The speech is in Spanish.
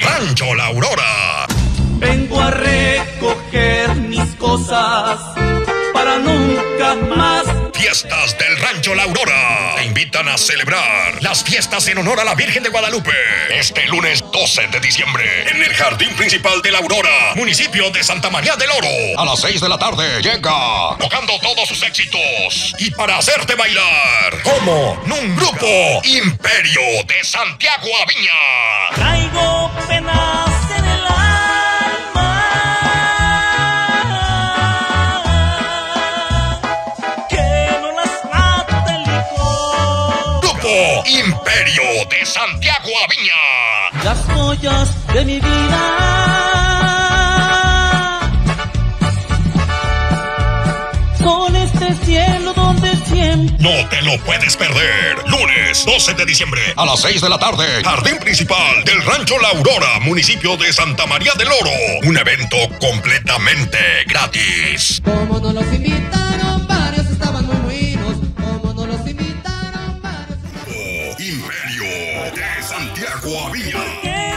Rancho La Aurora. Vengo a recoger mis cosas para nunca más. Fiestas del Rancho La Aurora. Te invitan a celebrar las fiestas en honor a la Virgen de Guadalupe. Este lunes 12 de diciembre en el Jardín Principal de La Aurora, municipio de Santa María del Oro. A las 6 de la tarde llega tocando todos sus éxitos. Y para hacerte bailar, como un grupo Imperio de Santiago Aviña. Imperio de Santiago Aviña. Las joyas de mi vida son este cielo donde siempre No te lo puedes perder. Lunes 12 de diciembre a las 6 de la tarde. Jardín Principal del Rancho La Aurora, municipio de Santa María del Oro. Un evento completamente gratis. Como no los invitaron, de Santiago Aviña. que